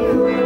Amen.